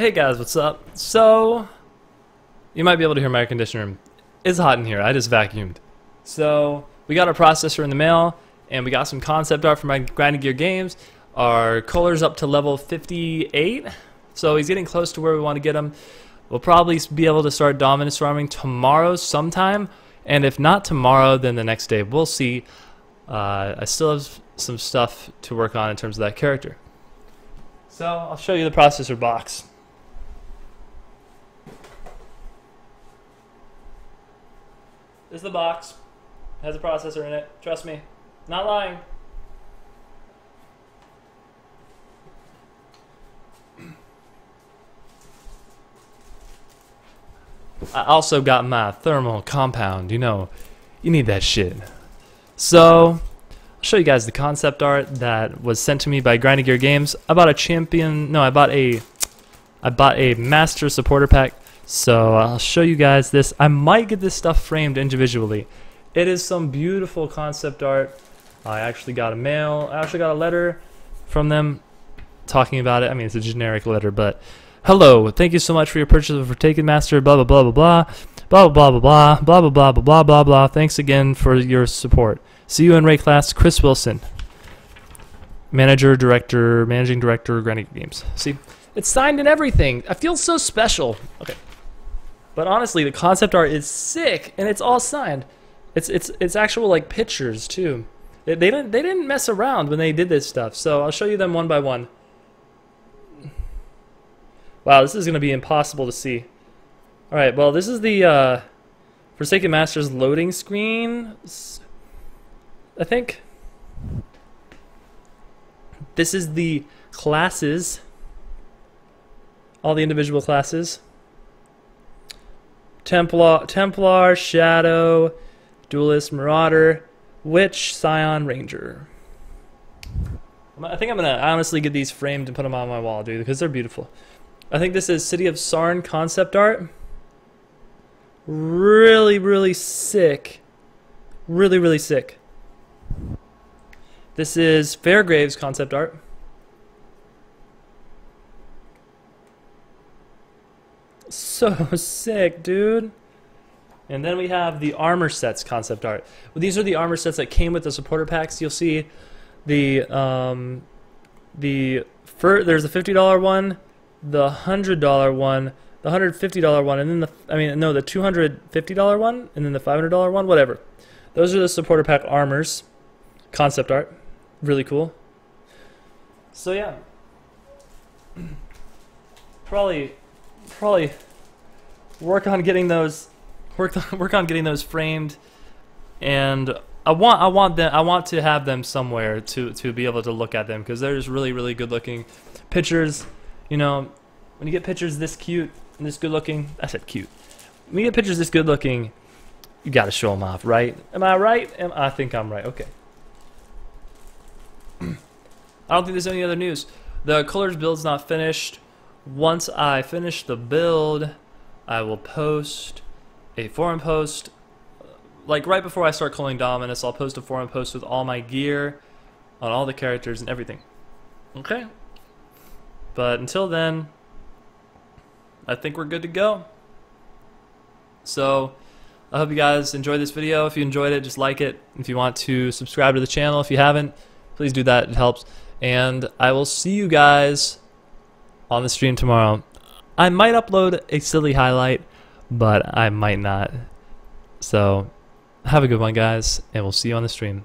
Hey guys, what's up? So, you might be able to hear my air conditioner. It's hot in here. I just vacuumed. So, we got our processor in the mail, and we got some concept art for my Grinding Gear games. Our culler's up to level 58, so he's getting close to where we want to get him. We'll probably be able to start Dominus farming tomorrow sometime, and if not tomorrow, then the next day. We'll see. Uh, I still have some stuff to work on in terms of that character. So, I'll show you the processor box. This is the box. It has a processor in it. Trust me. Not lying. I also got my thermal compound. You know, you need that shit. So, I'll show you guys the concept art that was sent to me by Grinding Gear Games. I bought a champion. No, I bought a. I bought a master supporter pack so I'll show you guys this. I might get this stuff framed individually. It is some beautiful concept art. I actually got a mail. I actually got a letter from them talking about it. I mean, it's a generic letter, but hello. Thank you so much for your purchase of Forsaken Master. Blah blah blah blah blah blah blah blah blah blah blah blah blah blah blah blah. Thanks again for your support. See you in Wraeclast. Chris Wilson, manager, director, managing director, Grinding Games. See, it's signed and everything. I feel so special. Okay. But honestly, the concept art is sick, and it's all signed. It's it's it's actual like pictures too. They, they didn't they didn't mess around when they did this stuff. So I'll show you them one by one. Wow, this is gonna be impossible to see. All right, well this is the uh, Forsaken Masters loading screen. I think this is the classes. All the individual classes. Templar, Templar, Shadow, Duelist, Marauder, Witch, Scion, Ranger. I think I'm gonna honestly get these framed and put them on my wall, dude, because they're beautiful. I think this is City of Sarn concept art. Really, really sick. Really, really sick. This is Fairgraves concept art. So sick, dude. And then we have the armor sets concept art. Well, these are the armor sets that came with the supporter packs. You'll see the um, the fir- there's a fifty dollar one, the hundred dollar one, the hundred fifty dollar one, and then the I mean no the two hundred fifty dollar one, and then the five hundred dollar one. Whatever. Those are the supporter pack armors, concept art, really cool. So yeah, probably probably work on getting those work work on getting those framed. And I want I want them I want to have them somewhere to to be able to look at them because they're just really really good looking pictures. You know when you get pictures this cute and this good looking I said cute. When you get pictures this good looking you got to show them off right? Am I right? Am, I think I'm right okay. I don't think there's any other news. The culler's build's not finished once I finish the build, I will post a forum post. Like right before I start culling Dominus, I'll post a forum post with all my gear on all the characters and everything. Okay? But until then, I think we're good to go. So, I hope you guys enjoyed this video. If you enjoyed it, just like it. If you want to subscribe to the channel, if you haven't, please do that. It helps. And I will see you guys on the stream tomorrow. I might upload a silly highlight, but I might not. So, have a good one, guys, and we'll see you on the stream.